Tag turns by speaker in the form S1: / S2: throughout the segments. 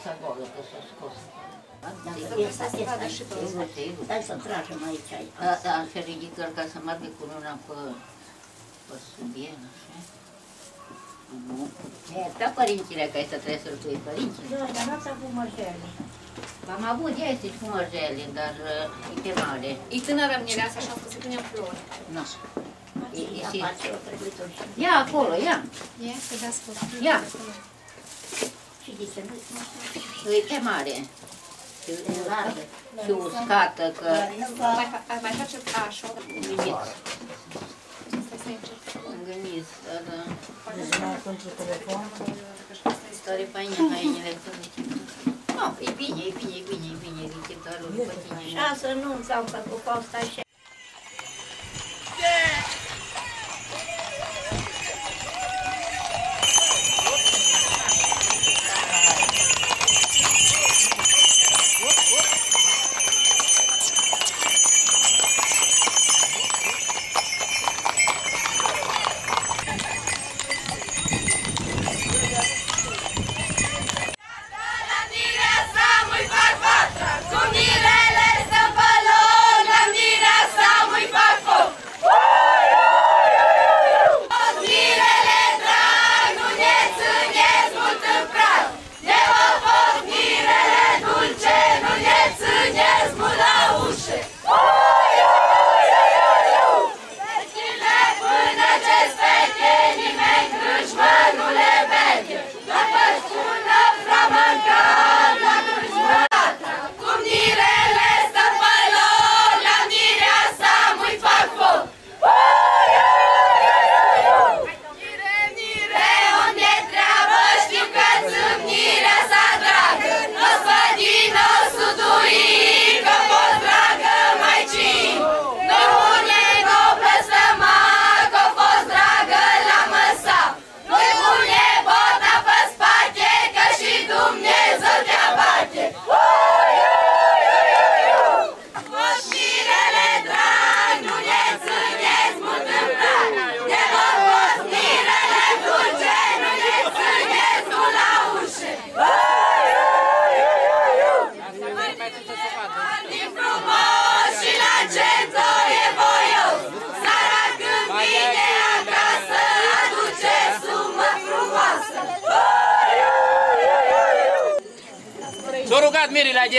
S1: masa golă, că s-a scos.
S2: Este, este,
S1: Sigur, sigur.
S2: Hai să tragem aici. aici.
S1: Da, da, se ridică ca să meargă cu luna pe, pe subien, așa. Nu. E, da, părintile, că să trebuie să-l pui părintile.
S2: Da, dar n-ați avut mărgele.
S1: Am avut, este și cu mărgele, dar uh, e pe mare.
S3: E tânără mireasa și am spus să punem flori.
S1: Nu. E, e,
S2: Ia,
S1: și...
S2: face o trebuie și
S1: Ia acolo, ia.
S3: E, să dați flori.
S1: Ia.
S2: Și de ce nu
S1: E pe mare. Și,
S2: largă.
S1: și uscată, că...
S3: Mai, fa- mai face așa.
S1: Gândit.
S3: Stai să încep.
S1: Am gândit, dar... uh,
S2: Deci pentru telefon.
S1: Stare faină hainele să Nu, e bine, e bine, e bine, e bine, zice doar după tine.
S2: Șase nunți am făcut cu asta și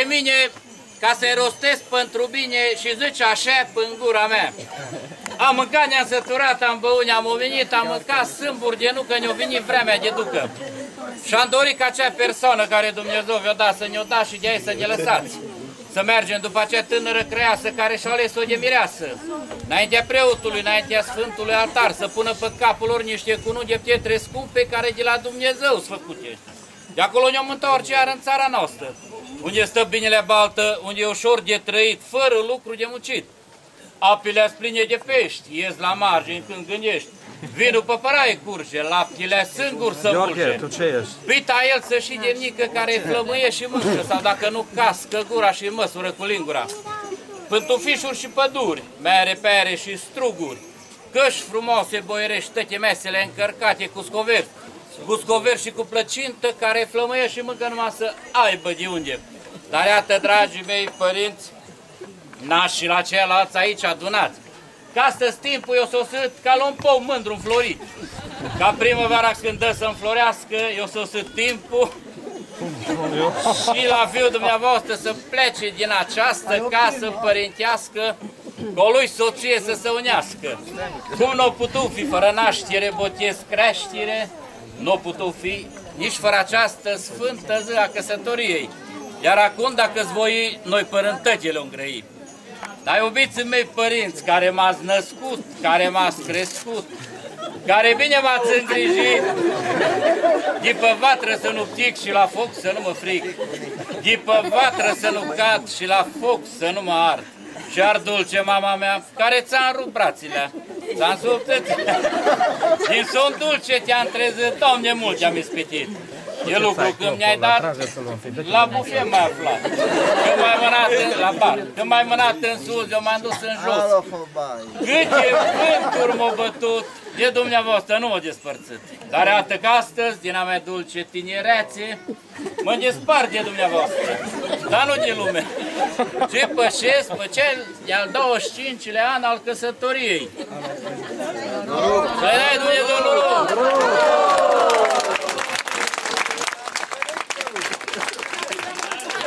S4: de mine ca să-i rostesc pentru bine și zice așa în gura mea. Am mâncat, ne-am săturat, am băut, ne-am ovenit, am mâncat sâmburi de nu că ne-a venit vremea de ducă. Și am dorit ca acea persoană care Dumnezeu vi-o dat să ne-o da și de ei să ne lăsați. Să mergem după acea tânără creasă care și-a ales-o de mireasă. Înaintea preotului, înaintea Sfântului Altar, să pună pe capul lor niște cununi de pietre scumpe care de la Dumnezeu sunt făcute. De acolo ne-am întoarce iar în țara noastră, unde stă binele baltă, unde e ușor de trăit, fără lucru de muncit. Apele pline de pești, ies la margini când gândești. Vinul pe păraie curge, laptele singur să
S5: Gheorghe,
S4: mulge.
S5: tu ce ești?
S4: Pita el să și de mică care îi flămâie și mâncă, sau dacă nu cască gura și măsură cu lingura. Pântufișuri și păduri, mere, pere și struguri, căști frumoase boierești, toate mesele încărcate cu scover, cu scover și cu plăcintă care flămâie și mâncă numai să aibă de unde. Dar iată, dragii mei părinți, nași și la ceilalți aici adunați, ca astăzi timpul eu sosit ca la un pom mândru înflorit. Ca primăvara când dă să înflorească, eu sosit timpul și la fiul dumneavoastră să plece din această casă părintească, cu lui soție să se unească. Cum nu a putut fi fără naștere, botez, creștere, nu a putut fi nici fără această sfântă zi a căsătoriei. Iar acum, dacă-ți voi, noi părântăgele o îngrăim. Dar iubiții mei părinți, care m-ați născut, care m-ați crescut, care bine m-ați îngrijit, de pe vatră să nu pic și la foc să nu mă fric, de pe vatră să nu cad și la foc să nu mă ard. Și ar dulce mama mea, care ți-a rupt brațile, ți-am subțit. Din son dulce te-am trezit, Doamne, mult te-am ispitit. E lucru când mi-ai dat, la bufet mai aflat. Când m-ai mânat în, la bar, când m-ai mânat în sus, eu m-am dus în jos. Câte vânturi m-au bătut, de dumneavoastră nu m-au despărțit. Dar iată că astăzi, din a mea dulce tinerețe, mă despart de dumneavoastră. Dar nu de lume. Ce pășesc pe cel de-al 25-lea an al căsătoriei. Să-i dai Dumnezeu noroc!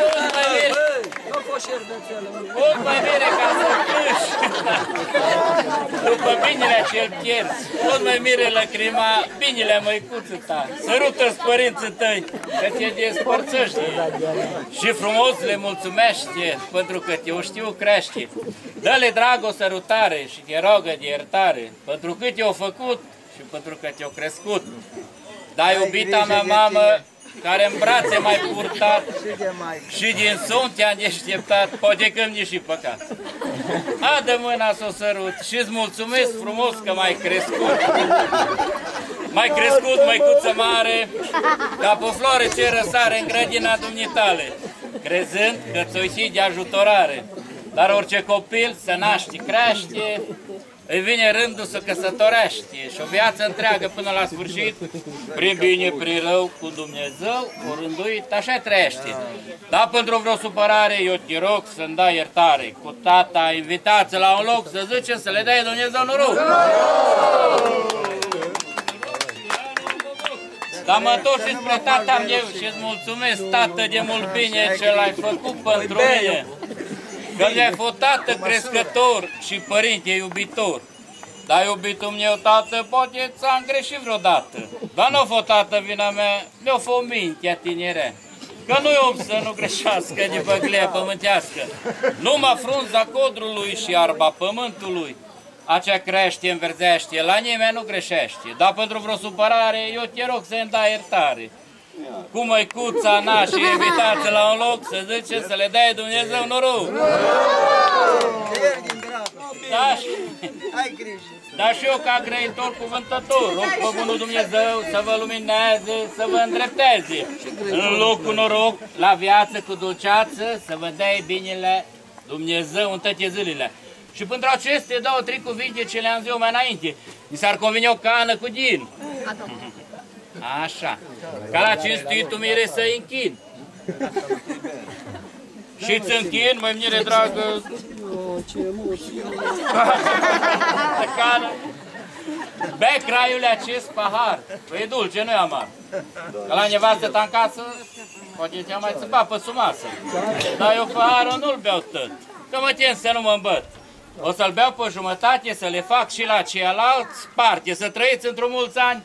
S4: Mult mai bine, mult mai bine ca să câși. După binele cel pierzi, mult mai mire lăcrima, binele măicuță ta. Sărută-ți părinții tăi, că te despărțește. Și frumos le mulțumește, pentru că te știu crește. Dă-le drag o sărutare și te rogă de iertare, pentru că te-au făcut și pentru că te-au crescut. Da, iubita mea mamă, care în brațe mai purtat și din somn te-a deșteptat, poate că mi și păcat. Adă mâna să o sărut și îți mulțumesc frumos că m-ai crescut. M-ai crescut, măicuță mare, ca pe floare ce răsare în grădina dumitale, crezând că ți-o și de ajutorare. Dar orice copil se naște, crește, îi vine rândul să căsătorește și o viață întreagă până la sfârșit, prin bine, prin rău, cu Dumnezeu, o rânduit, așa trăiește. Da, pentru vreo supărare, eu te rog să-mi dai iertare. Cu tata, invitați la un loc să zice să le dai Dumnezeu noroc. Dar mă întorc și spre tata meu și îți mulțumesc, tată, de mult bine ce l-ai făcut pentru mine. Că mi-ai fost tată crescător și părinte iubitor. Dar iubitul meu, tată, poate ți-am greșit vreodată. Dar nu a fost tată vina mea, mi-a fost mintea tinere. Că nu e om să nu greșească de băglee pământească. Numai frunza codrului și arba pământului. Acea crește, înverzește, la nimeni nu greșește. Dar pentru vreo supărare, eu te rog să-mi dai iertare cu măicuța na și invitați la un loc să zice să le dai Dumnezeu noroc. Da, și, da și eu ca grăitor cuvântător, rog pe bunul Dumnezeu să vă lumineze, să vă îndrepteze în loc cu noroc, la viață cu dulceață, să vă dea binele Dumnezeu în toate zilele. Și pentru aceste două, trei cuvinte ce le-am zis eu mai înainte, mi s-ar conveni o cană cu gin. Așa. Ca la cinstitul mire să închin. Și ți închin, măi mire dragă. ce Cană. Bei craiule acest pahar. Păi e dulce, nu e amar. Că la nevastă ta în casă, poate te-am mai țăpat pe sumasă. Dar eu paharul nu-l beau tot. Că mă tem să nu mă îmbăt. O să-l beau pe jumătate, să le fac și la ceilalți parte, să trăiți într-un mulți ani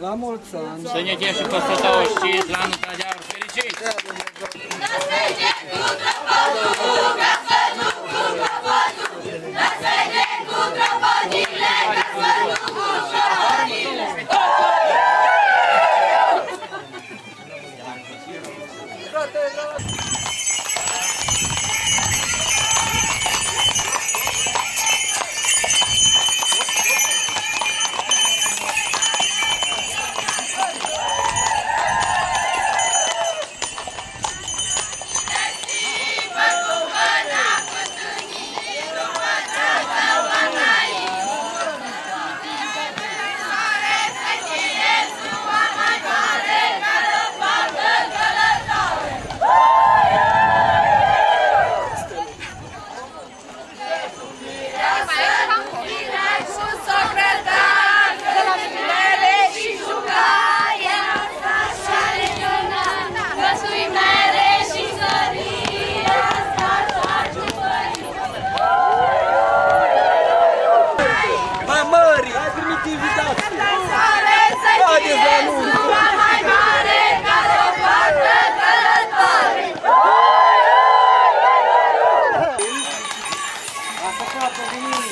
S5: La mulți ani!
S4: Să ne chem și peste 25 la anul Tadiaur fericit! Să merge cu trăpădul, ca să nu cu trăpădul! Să cu trăpădile, ca să nu cu! 我给你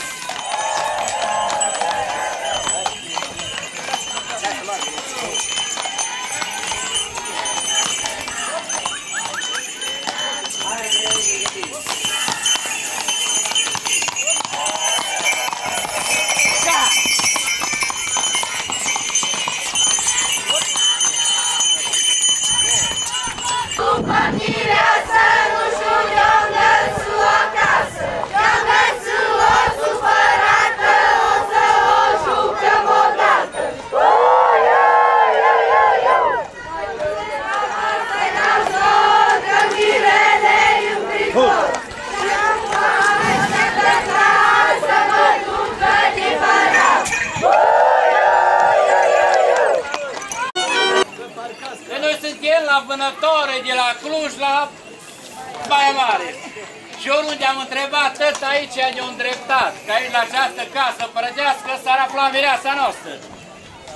S4: casă părădească s-ar afla mireasa noastră.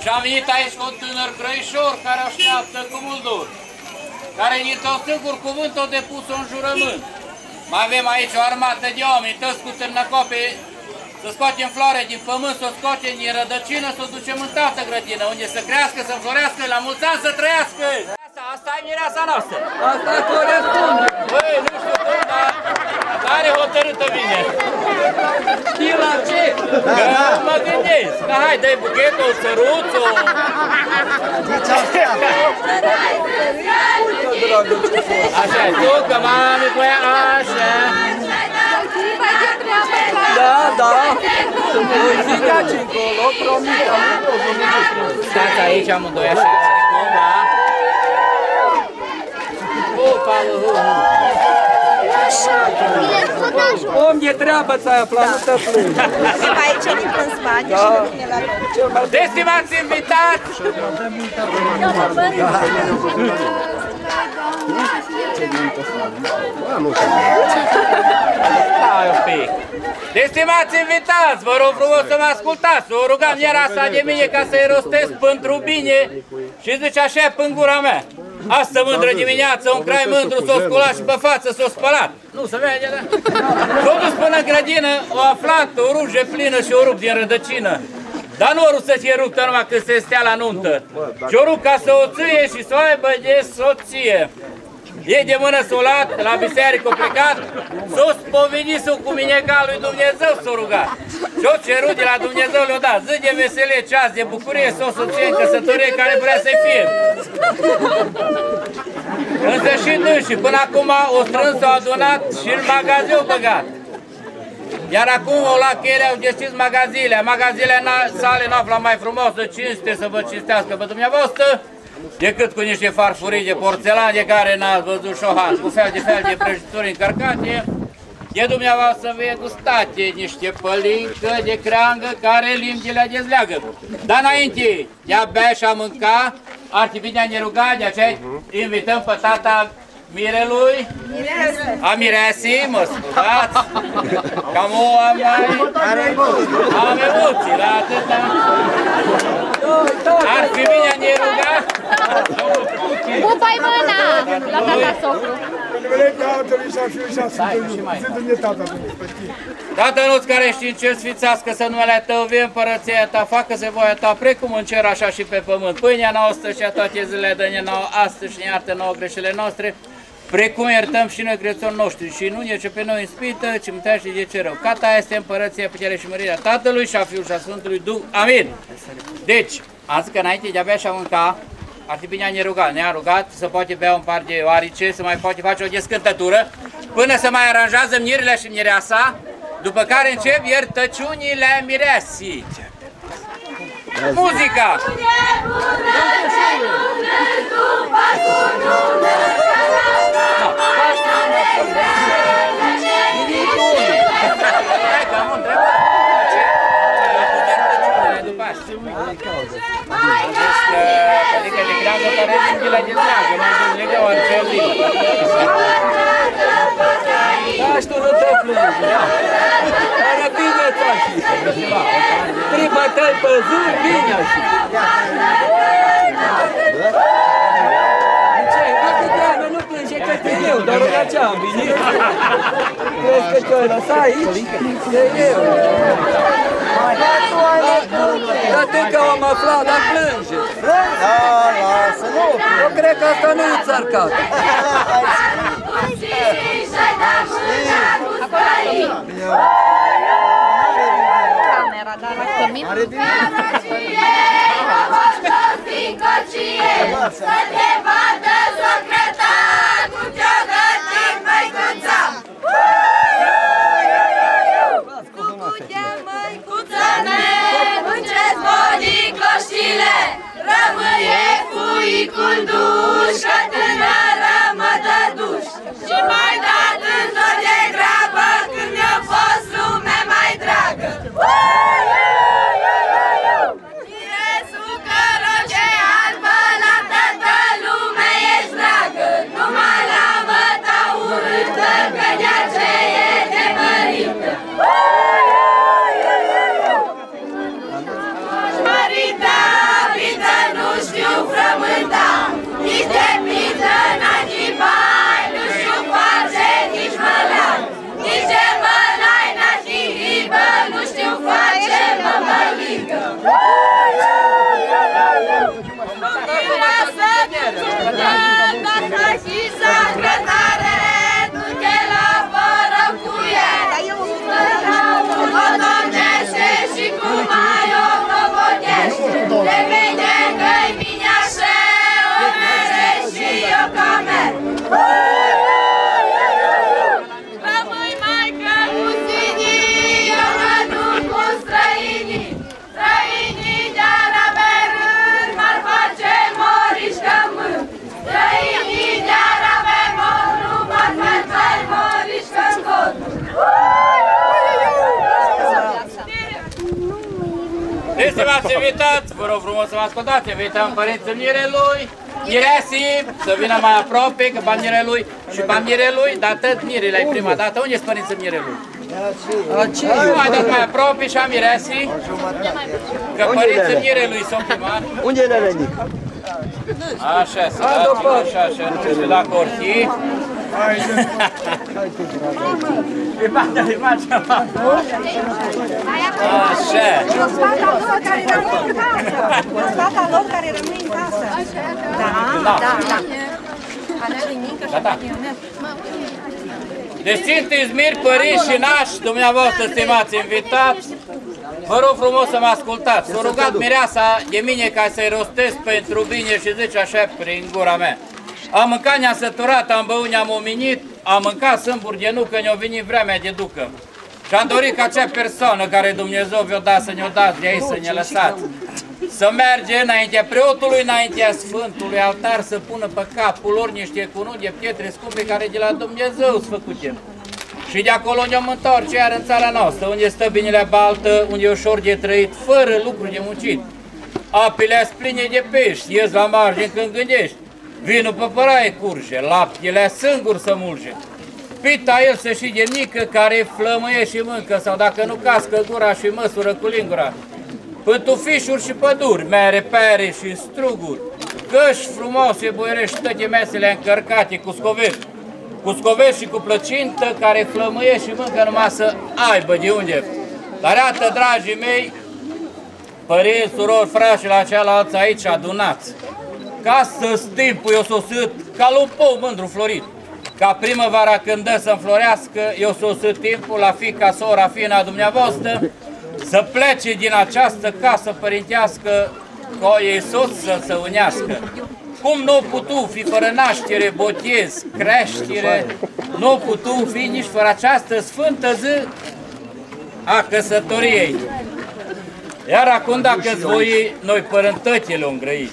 S4: Și am venit aici cu un tânăr grăișor care așteaptă cu mult dur, care dintr-o singur cuvânt o depus un jurământ. Mai avem aici o armată de oameni, toți cu târnăcope, să scoatem floare din pământ, să o scoatem din rădăcină, să o ducem în toată grădină, unde să crească, să înflorească, la mulți ani să trăiască! Asta, asta e mireasa noastră!
S5: Asta corespunde.
S4: Băi, nu știu cum, dar tare hotărâtă vine.
S5: Știi la ce?
S4: Că mă gândesc, că hai, dai buchetul, săruțul. Așa, tu, că mami cu ea, așa.
S5: Da, da. Zi de aici încolo, promit.
S4: Stați aici amândoi așa, da? Opa,
S5: Om de treabă ți-ai aflat, nu te plângi.
S6: Pe aici nu plâns bani și nu vine la loc.
S5: Cel mai
S4: Deci, stimați invitați, Stai un pic. Deci, stimați invitați, vă rog frumos să mă ascultați. O rugam iar asta de mine ca să-i rostesc pentru bine și zice așa pe în gura mea. Asta mândră dimineață, un crai mândru s-o sculat și pe față s-o spălat. Nu se vede, da? S-o dus până în grădină, o aflat o ruge plină și o rup din rădăcină. Dar nu o rup să fie ruptă numai când se stea la nuntă. Și o rup ca să o ție și să o aibă de soție. Ei de mână s-o luat, la biserică o plecat, s-o spovedit cu mineca lui Dumnezeu s-o rugat. Și-o cerut de la Dumnezeu le-o dat. Zi de veselie, ceas de bucurie, s-o soție în căsătorie care vrea să fie. Însă și dânsii, până acum o strâns, o adunat și în magazin o băgat. Iar acum o la cheile au deschis magazile. Magazile na- sale nu află mai frumos să cinste, să vă cinstească pe dumneavoastră, decât cu niște farfurii de porțelan de care n-ați văzut șohan, cu fel de fel de prăjituri încărcate, de dumneavoastră vei gustate niște pălincă de creangă care limbile dezleagă. Dar înainte de a bea și a mânca, ar fi bine a ne ruga, de aceea invităm pe tata Mirelui, a miresii, mă scuzați, cam o am mai... Am emoții, la atâta. Ar fi bine a ne ruga,
S3: Pupa-i mâna! La tata socru.
S4: Tatăl nostru care ești în cer, sfințească să numele Tău, vie împărăția Ta, facă-se voia Ta, precum în cer, așa și pe pământ. Pâinea noastră și a toate zilele dă-ne nouă astăzi și ne iartă nouă greșelile noastre, precum iertăm și noi grețorii noștri și nu ne ce pe noi în spită, ci mântește de ce rău. Ca Ta este împărăția, puterea și mărirea Tatălui și a Fiului și a Sfântului Duh. Amin. Deci, am zis că înainte de a bea și a mânca, ar fi bine a ne ruga. Ne-a rugat să poate bea un par de oarice, să mai poate face o descântătură, până să mai aranjează mirile și mireasa, după care încep iertăciunile mireasii. Muzica! Hai
S5: Trei bătăi pe zi, vine așa! Eu, dar la ce am venit? Crezi că te-ai lăsat aici? De eu. Dar tu că am aflat, dar plânge.
S7: Da, lasă, nu.
S5: Eu cred că asta nu e țărcat.
S3: Camera, dar la cămin.
S8: Cuicul duș, că tânără mă dă duș. Și mai dat într-o de grabă, când mi-a fost lume mai dragă. Miresul
S4: Este v-ați invitat, vă rog frumos să mă ascultați, invităm părinții Mirelui, Miresii, să vină mai aproape, că pa Mirelui și pa Mirelui, dar tot Mirele e prima dată. Unde sunt părinții Mirelui? Nu mai dat mai aproape și a Miresii, că părinții Mirelui sunt primari.
S7: Unde e Lelenic?
S4: Așa, să dați așa, așa, nu știu dacă or fi. E partea de face Așa.
S6: Fata lor care rămâne în casă. Da, da, da.
S4: Gata. Deci Sfinții Mir, părinți și nași, dumneavoastră, stimați invitați, vă rog frumos să mă ascultați. S-a rugat mireasa de mine ca să-i rostesc pentru bine și zice așa prin gura mea. Am mâncat, ne-am săturat, am băut, ne-am omenit, am mâncat sâmburi de nucă, ne-a venit vremea de ducă. Și am dorit ca acea persoană care Dumnezeu vi-o dat să ne-o dați de aici, să ne lăsați. Să merge înaintea preotului, înaintea Sfântului altar, să pună pe capul lor niște cununi de pietre scumpe care de la Dumnezeu sunt făcute. Și de acolo ne-am întoarce iar în țara noastră, unde stă binele baltă, unde e ușor de trăit, fără lucruri de muncit. Apele pline de pești, ies la margine când gândești. Vinul pe păraie curge, laptele singur să mulge. Pita el să și de mică care flămâie și mâncă, sau dacă nu cască gura și măsură cu lingura. Pântufișuri și păduri, mere, pere și struguri, căști frumoase, boierești, toate mesele încărcate cu scovești. Cu scovești și cu plăcintă care flămâie și mâncă numai să aibă de unde. Dar iată, dragii mei, părinți, surori, frați și la cealaltă aici adunați. Ca să timpul eu sosit ca lupou mândru florit. Ca primăvara când dă să înflorească, eu sosit timpul la fica, sora, fina dumneavoastră, să plece din această casă părintească cu ei soț să se unească. Cum nu putu fi fără naștere, botez, creștere, nu putu fi nici fără această sfântă zi a căsătoriei. Iar acum dacă voi, noi părântătile o îngrăit.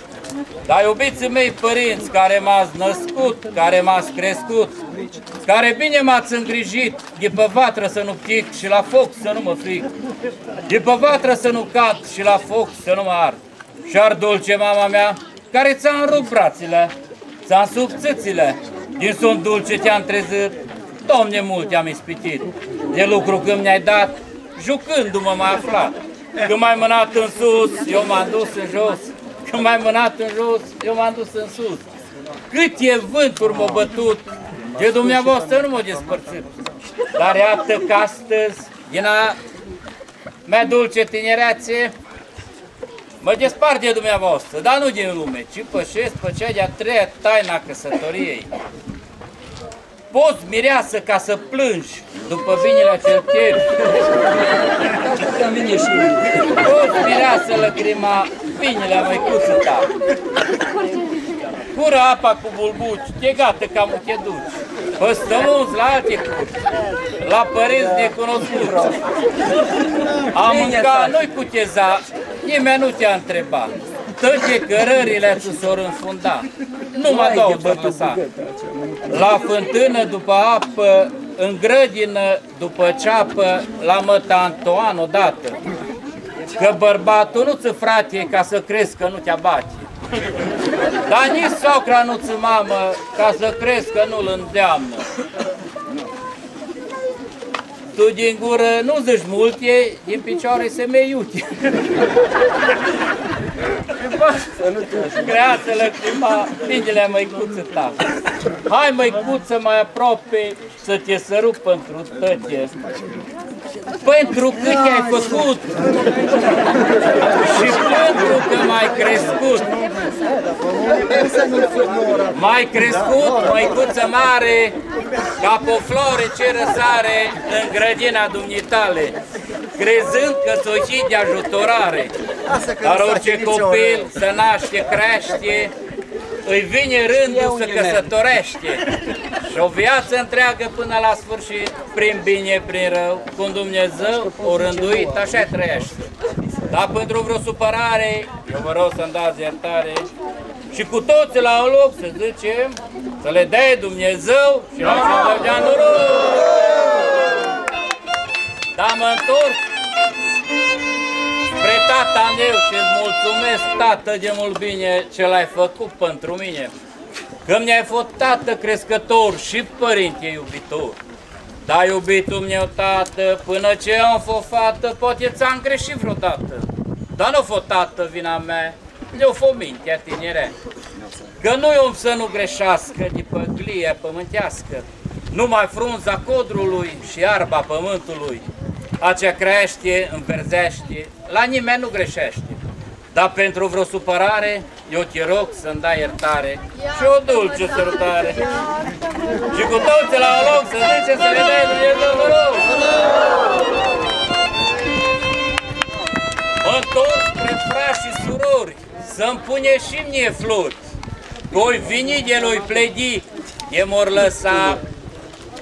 S4: Dar iubiții mei părinți care m-ați născut, care m-ați crescut, care bine m-ați îngrijit, de pe vatră să nu pic și la foc să nu mă fric, de pe vatră să nu cad și la foc să nu mă ard. Și-ar dulce mama mea, care ți-a rupt brațile, ți-a subțâțile, din sunt dulce te-am trezit, Domne, mult te-am ispitit, de lucru când mi-ai dat, jucându-mă m-ai aflat. Când m-ai mânat în sus, eu m-am dus în jos, când m-ai mânat în jos, eu m-am dus în sus. Cât e vânturi m-au bătut, de dumneavoastră nu m-au despărțit. Dar iată că astăzi, din a mea dulce tinerețe, mă despart de dumneavoastră, dar nu din lume, ci pășesc pe cea de-a treia taina căsătoriei. Poți mireasă ca să plângi după vinile cel cheri. Poți mireasă lăcrima vinile măicuță ta. Cură apa cu bulbuci, te gata cam te duci. Păstăluți la alte curți, la părinți necunoscuți. Am mâncat, nu-i cuteza, nimeni nu te-a întrebat. Toate cărările ți s-or înfunda, numai două te lăsa. La fântână după apă, în grădină după ceapă, la măta Antoan odată. Că bărbatul nu ți frate ca să crezi că nu te abate. Dar nici socra nu ți mamă ca să crezi că nu-l îndeamnă. Tu din gură nu zici multe, din picioare se meiute. Creață lăcrima, plângele măicuță ta. Hai măicuță mai aproape să te sărup pentru tăte. Pentru cât ai făcut și pentru că m-ai crescut. Mai crescut, măicuță mare, ca pe o flore ce răsare în grădina dumnitale, crezând că ți-o de ajutorare. Dar orice copil să naște, crește, îi vine rândul să căsătorește și o viață întreagă până la sfârșit, prin bine, prin rău, cum Dumnezeu o rânduit, așa trăiește. Dar pentru vreo supărare, eu vă rog să-mi dați iertare și cu toții la un loc să zicem, să le dea Dumnezeu și noi să dea noroc. Dar mă întorc spre tata meu și îți mulțumesc, tată, de mult bine ce l-ai făcut pentru mine. Că mi-ai fost tată crescător și părinte iubitor. Da, iubitul meu, tată, până ce am fost fată, poate ți-am greșit vreodată. Dar nu fost tată vina mea, le-o fost mintea tinere. Că nu om să nu greșească de păglie pământească, numai frunza codrului și arba pământului, acea crește, înverzește, la nimeni nu greșește. Dar pentru vreo supărare, eu te rog să-mi dai iertare și o dulce sărutare. Și cu toții la loc să zice să le dai Dumnezeu, vă rog! Mă întorc spre frați și surori, să-mi pune și mie flori. Voi vini de lui pledi, de mor lăsa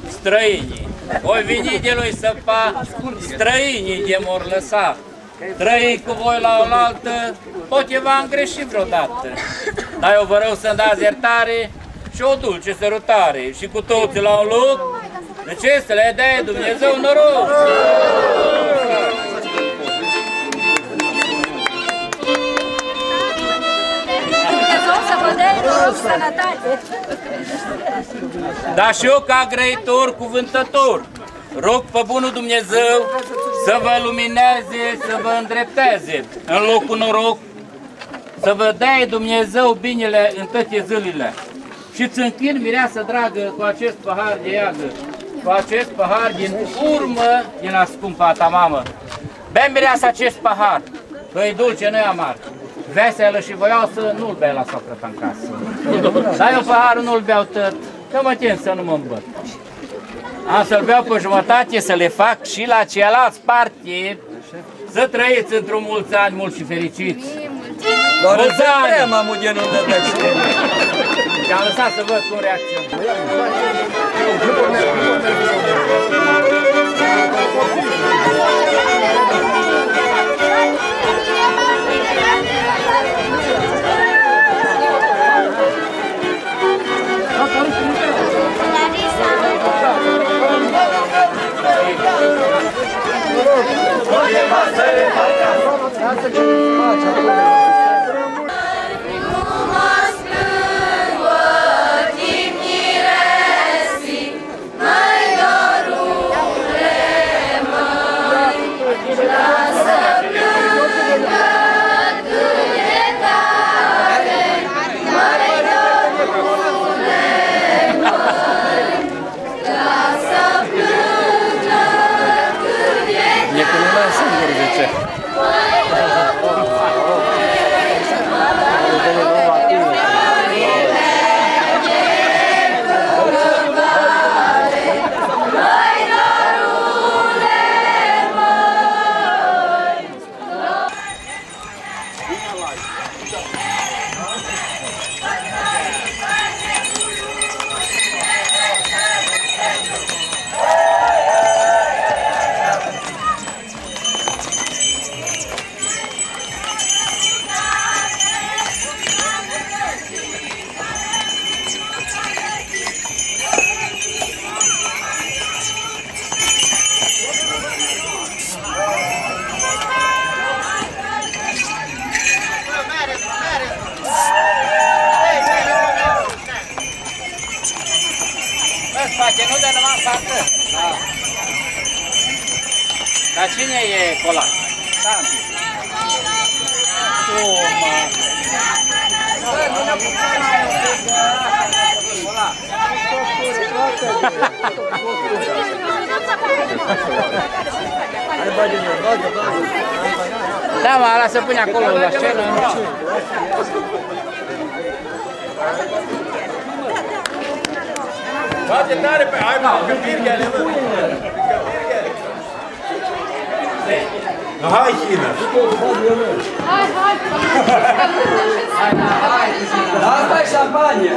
S4: străinii. Voi vini de lui săpa, străinii de mor lăsa. Trăi cu voi la oaltă, poate v-am greșit vreodată. Dar eu vă rog să-mi dați iertare și o dulce sărutare și cu toții la un loc, de ce să le dea Dumnezeu noroc?
S2: Dumnezeu să vă dea noroc, sănătate.
S4: Dar și eu ca grăitor, cuvântător, rog pe bunul Dumnezeu să vă lumineze, să vă îndrepteze în locul noroc, să vă dea Dumnezeu binele în toate zilele. Și îți închin, mireasă dragă, cu acest pahar de iagă, cu acest pahar din urmă din la scumpa ta mamă. Bea mireasă acest pahar, că e dulce, nu e amar. Veselă și voioasă, nu-l bea la socră în casă. Dar eu paharul nu-l beau tot, că mă tem să nu mă îmbăt. Am să-l beau pe jumătate să le fac și la cealaltă parte să trăiți într-un mulți ani mulți și fericiți.
S5: Doar
S4: Mulți
S5: îți
S4: ani!
S5: prea, mamă, de nu dă tăcere.
S4: Și am lăsat să văd cum
S5: Հոյ եմ ասել, հոյ եմ ասել, հոյ եմ ասել, հոյ եմ ասել, cine e colac? Santi. Tu, mă.
S4: Da, mă, lasă pune acolo la scenă.
S5: Bate tare pe... Hai, mă, că pirghele, mă. Hai, China!
S3: Hai, hai!
S5: Asta e șampanie!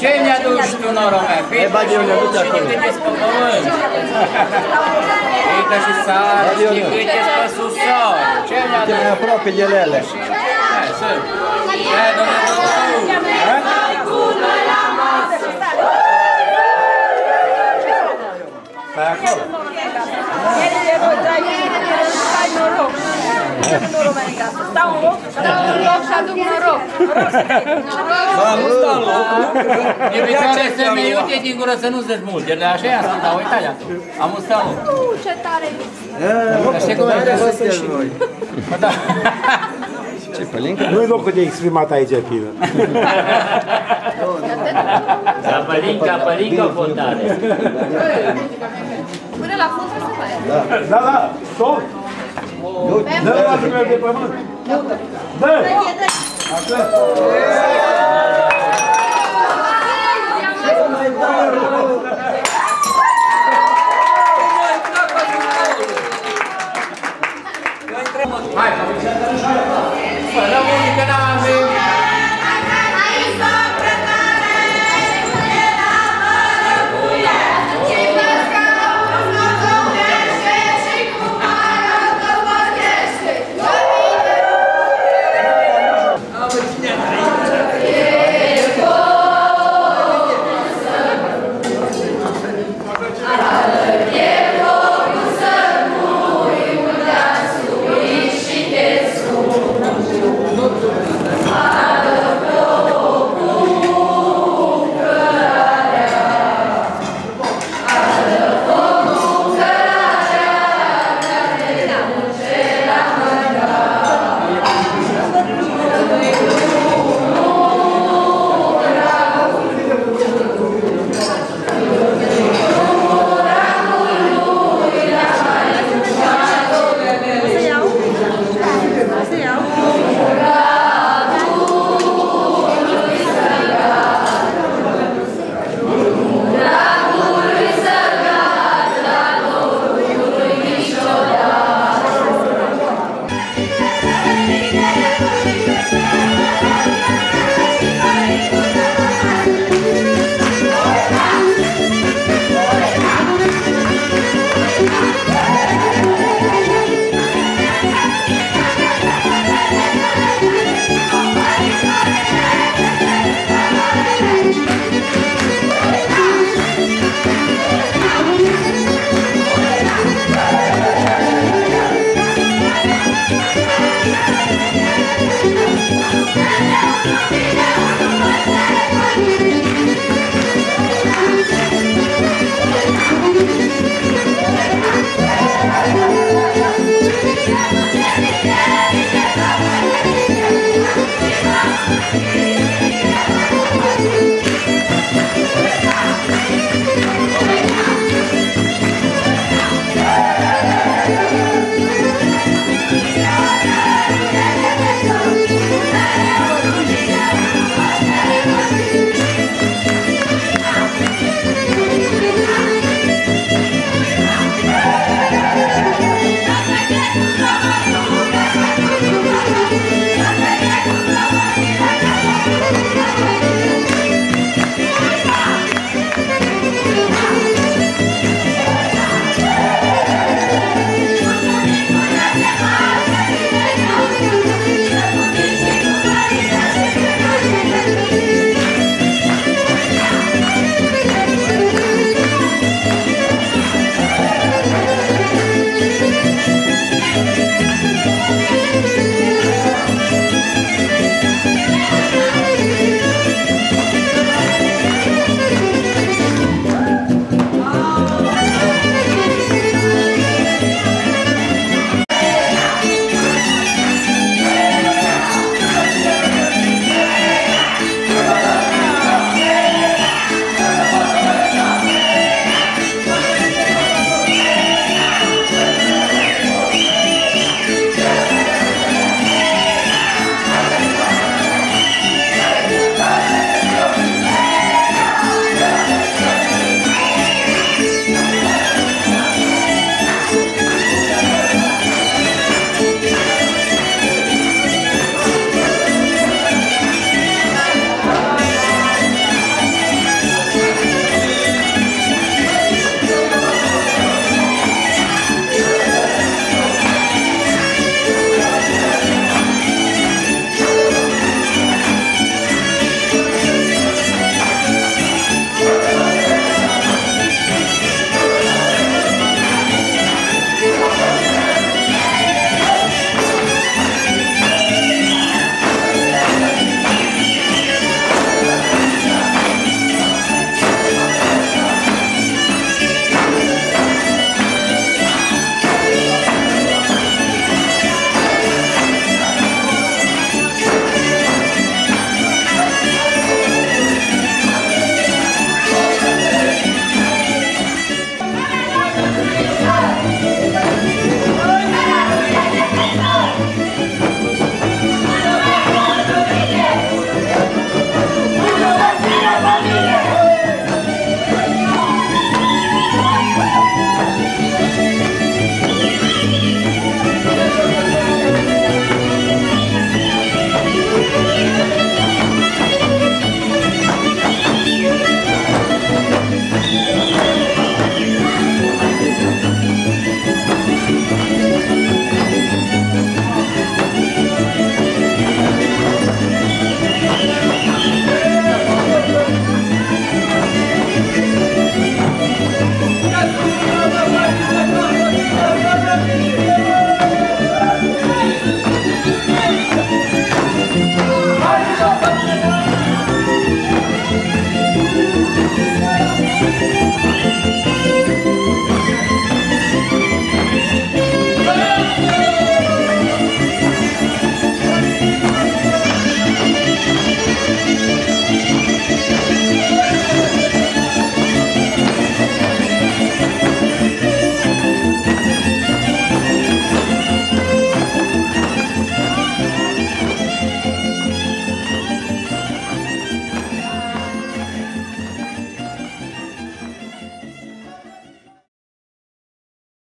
S4: Ce ne aduci tu, noro mea? Fii
S7: bagi eu, ne aduci
S4: și
S7: acolo.
S4: câte pe pământ. Uite și sar, și câte pe susor. Ce ne
S7: Te mai
S4: aduci?
S7: aproape de ele.
S4: Hai, să. Hai, domnule,
S7: Stai acolo.
S3: Stau în loc și aduc noroc.
S5: Ba, nu stau în loc.
S4: E picioare să mi iute din gură să nu se smulge, dar așa e asta, dar uitați acolo. Am un stau.
S3: Uh, ce tare!
S4: Așa cum e. Bă, da.
S7: Ce pălincă?
S9: Nu-i locul de exprimat aici, Pină.
S10: Capărinca, părinca, fondare.
S3: Până la fund să mai.
S9: Da, da, stop! Da, da. la jumătate de pământ! Dă! Așa! Mai dă-l!